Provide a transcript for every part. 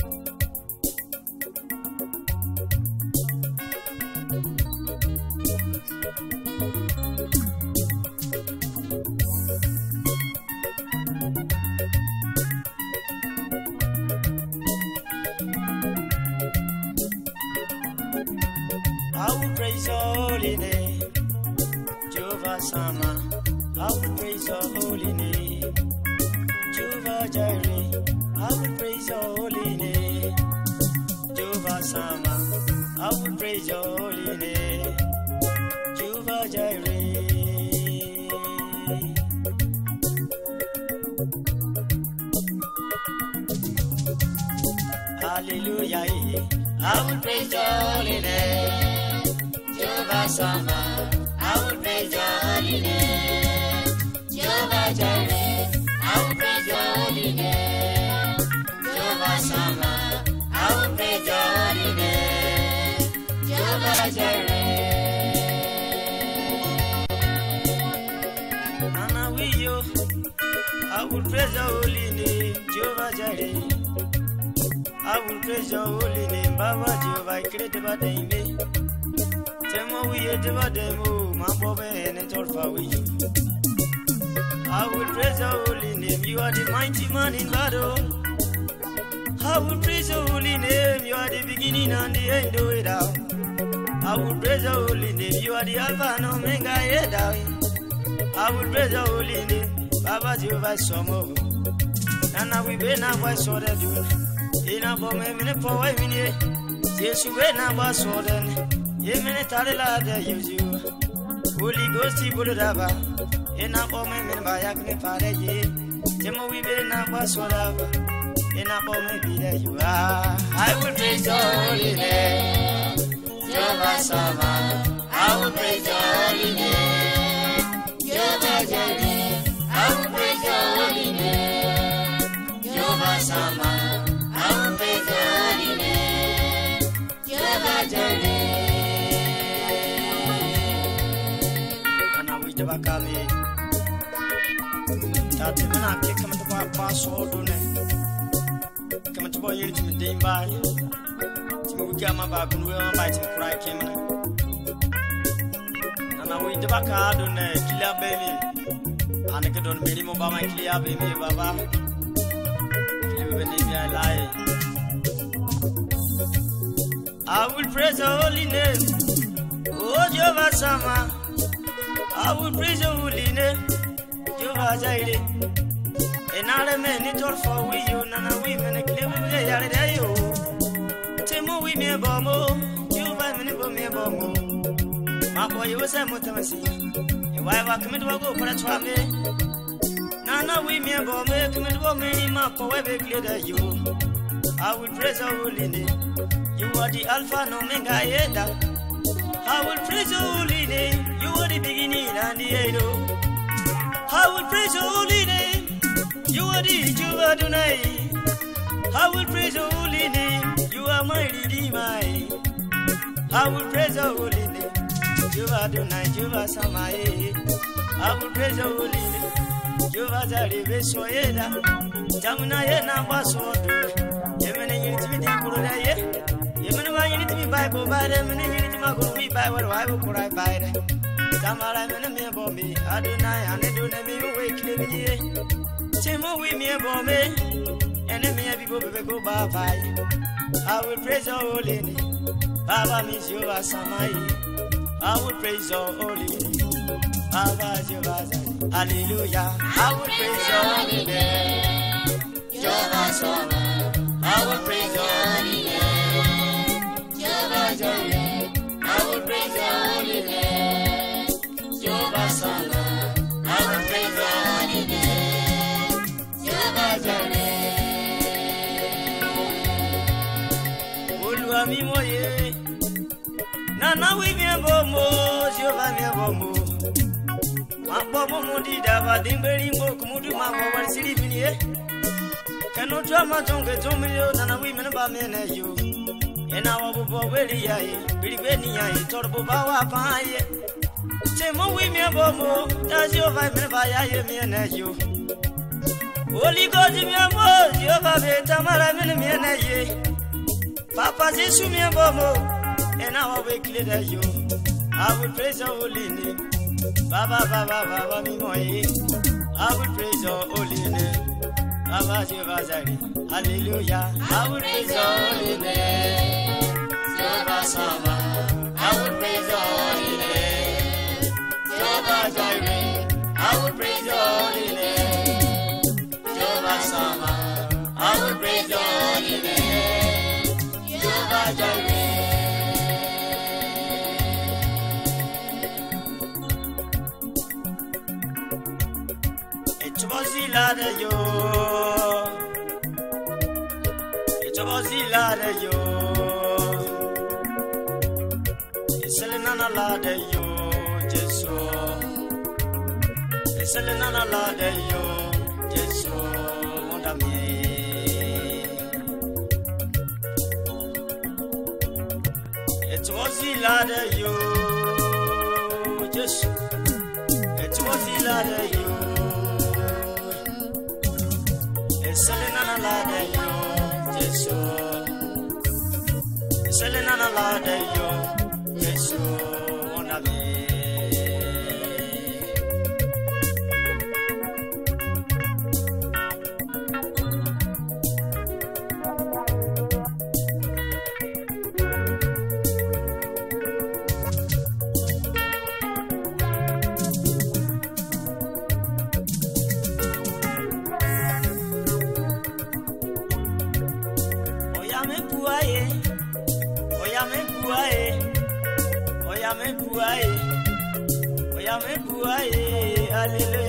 I will praise your holy name, Jehovah Sama. I will praise your holy name, Jehovah Jireh. I will praise your holy name. Jehovah Sama. I will praise your holy name. Jehovah Jireh. I will praise your holy name. Jehovah Sama. I will praise your holy name. Jehovah Jireh. Yo. I will praise your holy name. Jehovah Jireh. awukejaolide mbaba jiovaikreteba deile temo wiyeteba demo mabobehene tolfawiyo I will praise your holy name you are the mighty man in battle I will praise your holy name you are the beginning and the end of it out I will praise your holy name you are the alpha and omega head out I will praise your holy name Baba Jehovah Somo Nana we be na voice so that you. Ina bo me mine po wa mine yesu be na ba tare la holy ghost bulu da ba ina mine ba ye na ba i will praise your holy name. Jehovah sama i will praise your holy name. Jehovah jireh. I will praise your holy name. Jehovah sama Jireh. Ana we jaba kali. Tati mana ke kama to ba pa so do ne. Kama ba yiri din ba. Kama ba ba timi krai ke don mo ba ma baba. I will praise your holy name, oh Jehovah Sama. I will praise your holy name, Jehovah Jireh. And all the men it all for we you, none of women a clear with the yard there you. Timo we me bomo, Jehovah me bo me bomo. My boy, you was a mutamasi. Your wife, I commit to go for a twame. Nana we me bo me commit to me, my power be clear that you. I will praise your holy name. You are the Alpha and Omega, Yeda. I will praise your holy name. You are the beginning and the end. Oh. I will praise your holy name. You are the Jehovah Adonai. I will praise your holy name. You are my Redeemer. I will praise your holy name. Jehovah Adonai, Jehovah Samaye. Eh. I will praise your holy name. Jehovah Zarebe Soyeda. Jamuna Yena Basodo. Yemene Yitimi Dikura Ye. Yemene Yitimi Bible by and Gumi Bible, I will cry by them. Tamara mene me bo me Adonai ane do Timo we me bo me ene me bi bo be go bai I will praise your holy name. Baba means you are samai I will praise your holy name. Baba Jehovah Hallelujah. I will praise your holy name. Jehovah I will praise nana wi bien bomo siofa bien bomo. Mapo di daba dimbelingo kumudu mapo walisili minie. Keno twa majonge jomilio nana wi men ba mene yo. Ena wa bubo weli yaye biligwe ni yaye torbo ba wa paye chemo wi bien bomo da siofa men ba mi mene yo. God mi bo siofa be tamara men mene ye. Papa Jésus bien bomo and now will clear you I will praise your holy name. Baba baba baba mi mo ye I will praise your holy name. Baba jehovah zari hallelujah. I will praise your holy name. Jehovah sama I will praise your holy name. Jehovah jireh. I will praise your holy name. Jehovah sama I will praise your holy name. Jehovah jireh Echobozila de yo. Echobozila de yo. Eselenana la de yo, Jesu. Eselenana la de yo, Jesu. Monda mi. Echobozila de yo, Jesu. Echobozila de yo. Selena la de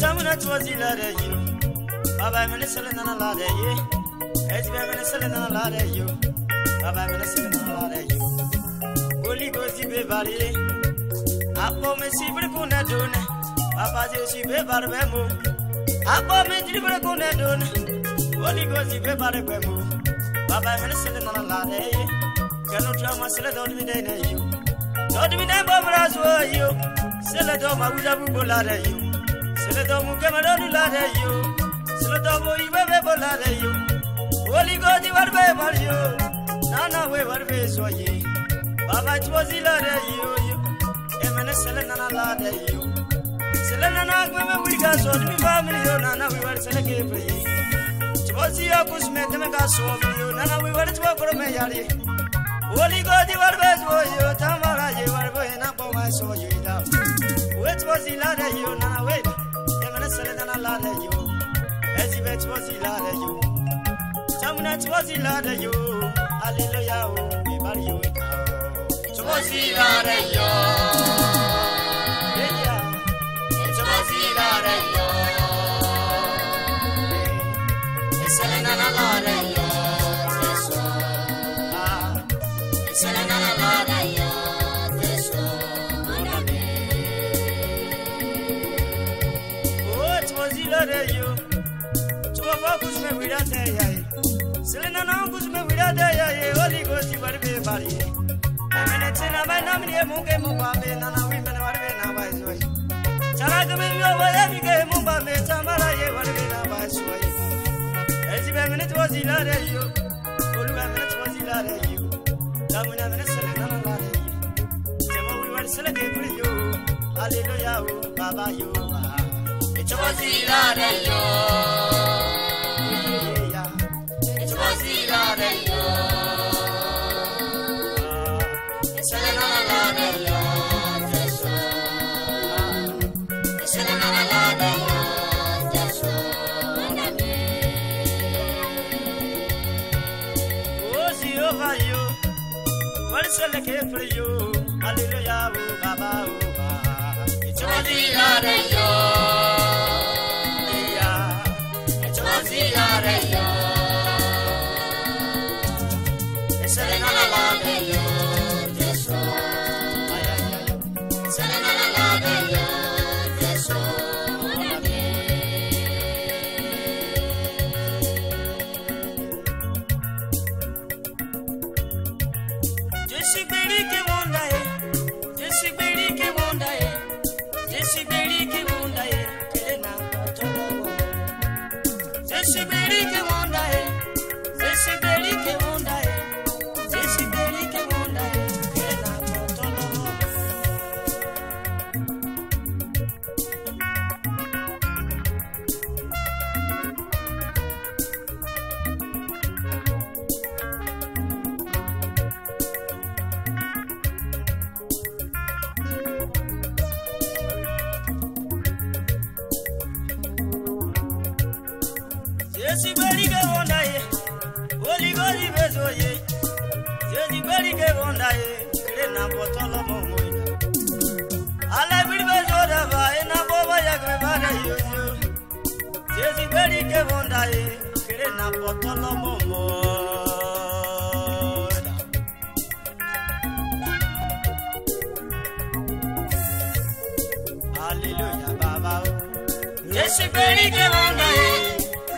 Tamina to Azila de you. Baba Minister and a lot of you. SB Minister and a lot of you. Baba Minister and a lot of you. Holy Ghost, you be body. Apo me si brekuna dun. Papa Jesu be barbemo. Apo me dribrekuna dun. Holy Ghost, you be barbemo. Baba Minister and a lot of you. Cannot drama sila don't be there you. Don't be there, Bobras, were you? Sila don't, I would have been Seledomu Cameroon lare yo Seledomu Ibebe bolare yo Holy God warbe baryo Nana we warbe soye Baba chwazi lare yo yo Emene selenana lare yo Selenana kweme wiga so mi family yo nana we war seleke peye Chwazi akus me teme ka so yo nana we war chwa kro me yari Holy God warbe soyo tamara ye warbe na poma soyo da Wet was ilare yo nana we Said another ladder you. If it was the ladder you. Tamuna, it was the ladder you. Hallelujah, we you. It was the ladder you. virate yaye selena nangu sime virate yaye oli gosi barbe bari amene tsena bai namne munge mubabe nana wimene barbe na bai zoi chala kame yo boye bige e mubabe tamara ye barbe na bai zoi ezibe mene twazi lare yo. Oluwa mene twazi lare yo. Damuna mene selena na lare yo. Jema wiwari seleke buri yo. Hallelujah o baba yo ah. E It's twazi lare yo. You? Hallelujah, oh, Baba, oh, Baba. Was la de sibelike bonda ye oligoli bezo ye sesibelike bonda ye. Hallelujah, Baba. Yes, very good.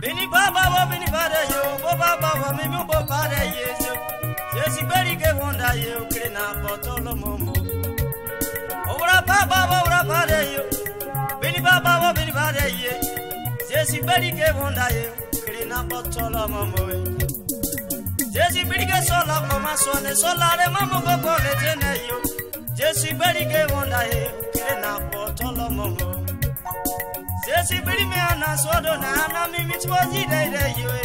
bini baba wo bini bare yo bo baba wo mi mi bo bare yesu yesu gberi ke vonda ye o ke na poto lo mo mo. Owura baba wo owura bare yo. Bini baba wo bini bare ye. Yesu gberi ke vonda ye o ke na poto lo mo mo we yesu gberi ke so ne so la re ma mo go go je ne yo. Ke vonda ye o na poto lo mo. Yesu biri me ana sodo na ana mi mi tbo ji dai dai yo e.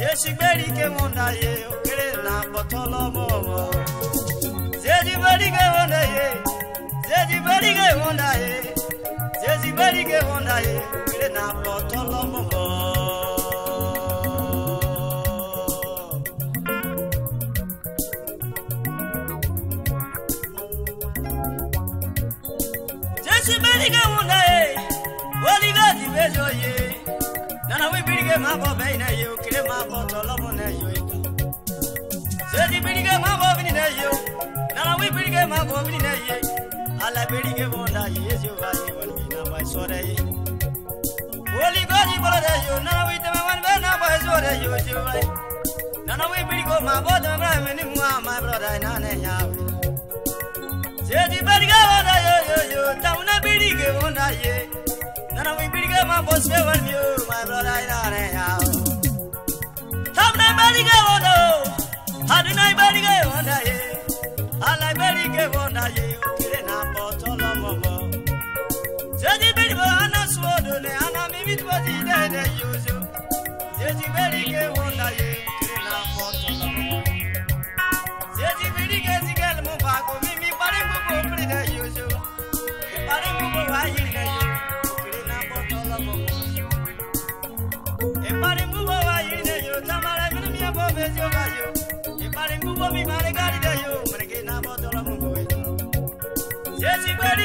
Yesu biri ke mo na ye o kere la botolo mo mo. Yesu biri ke mo na ye. Yesu biri ke mo na ye. Yesu biri ke mo na ye o kere la botolo mo mo. Yesu biri ke mo na ye. ibejo ye nana wi birige ma bo be ne yo kire ma bo tolo mo ne yo ita se di birige ma bo bi ne yo nana wi birige ma bo bi ne ye ala birige bo da ye se wa ni won ni na ba so re ye oli go di bo re yo nana wi te ma wan be na ba so re yo se wa nana wi birige ma bo da ma me ni mu ma brother na ne ya wi se di birige bo da yo yo yo ta una birige bo da ye Mana we bring up my boss favor you, my brother in our now. Tam na a ge wono, hadi na bari ge wona ye, ala bari ge wona ye, ukire na poto lo momo. Jeji bari bo ana suodo ne ana mi bit bodi de de yuzu, jeji bari ge wona ye.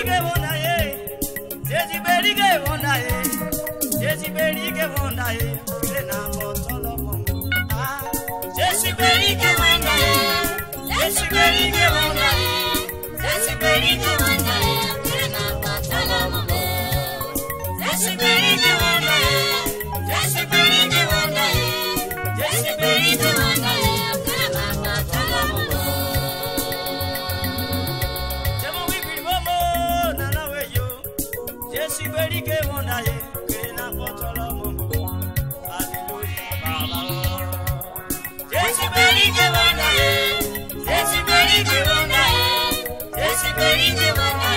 erige wona ye ezigbo erige wona ye ezigbo erige wona ye ire na-akpọ tọlọbọ ah, ezigbo erige Jesús, Jesús, Jesús, Jesús,